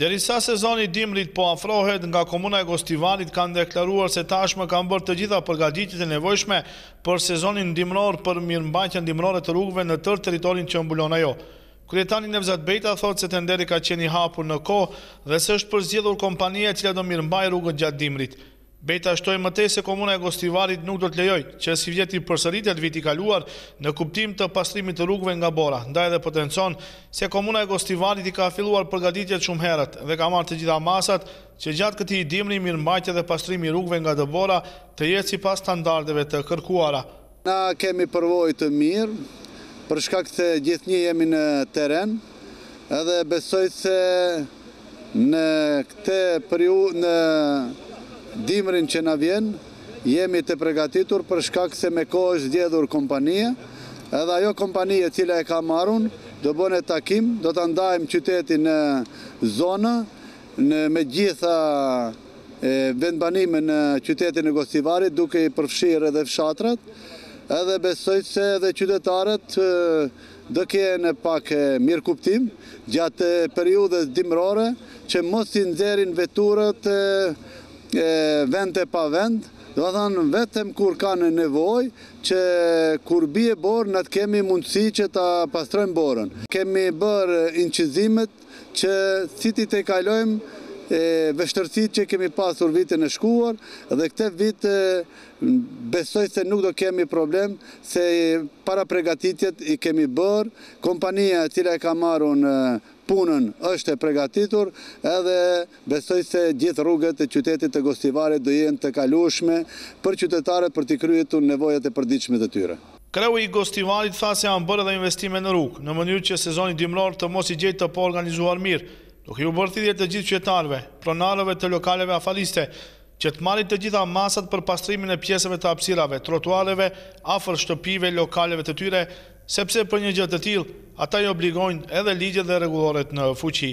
Derisa sezoni i dimrit po afrohet, nga Komuna e Gostivarit kanë deklaruar se tashmë kanë bërë të gjitha përgatitjet e nevojshme për sezonin dimror për mirëmbajtjen dimrore të rrugëve në tërë territorin që mbulon ajo. Kryetari Nevzat Bejta thotë se tenderi ka qenë i hapur në kohë dhe se është përzgjedhur kompania e cila do mirëmbajë rrugët gjatë dimrit. Bejta shtoi më tej se Komuna e Gostivarit nuk do të lejojë, që sivjet të përsëritet viti i kaluar, në kuptim të pastrimit të rrugëve nga bora, ndaj edhe potencon, se Komuna e Gostivarit i ka filluar përgatitjet shumë herët dhe ka marrë të gjitha masat, që gjatë këtij dimri mirëmbajtja dhe pastrimi i rrugëve nga dëbora të jetë sipas standardeve të kërkuara. Na kemi përvojë të mirë, për shkak se gjithnjë jemi në terren, edhe besoj se në këtë periudhë, në dimrin që na vjen, jemi të pregatitur për shkak se me kohë është zgjedhur kompania, edhe ajo kompani e cila e ka marrun, do bënë takim, do ta ndajmë qytetin në zona, me gjitha, vendbanime në qytetin e Gostivarit duke i përfshirë edhe fshatrat edhe besoj se edhe qytetarët do kenë pak mirëkuptim gjatë periudhës dimërore që mos t'i nxjerrin veturët vend e pa vend, domethënë vetëm kur kanë nevojë që kur bie borë na të kemi mundësi që ta pastrojmë borën. Kemi bërë incizimet Që si t'i tejkalojmë vështërsitë që kemi pasur vitin e shkuar dhe këtë vit besoj se nuk do kemi problem se parapregatitjet i kemi bërë, kompania e cila e ka marrun punën është e pregatitur edhe Besoj se gjithë rrugët e qytetit të Gostivarit do jenë të kalueshme për qytetarët për t'i kryetur nevojat e përditshme të tyre. Kreu i Gostivarit tha se janë bërë edhe investime në rrugë, në mënyrë që sezoni dimëror të mos i gjejë të paorganizuar mirë, duke iu bërë thirrje të gjithë qytetarëve, pronarëve të lokaleve afariste, që të marrin të gjitha masat për pastrimin e pjesëve të hapësirave, trotuareve afër shtëpive, lokaleve të tyre, Sepse për një gjë të tillë, ata i obligojnë edhe ligjet dhe rregulloret në fuqi.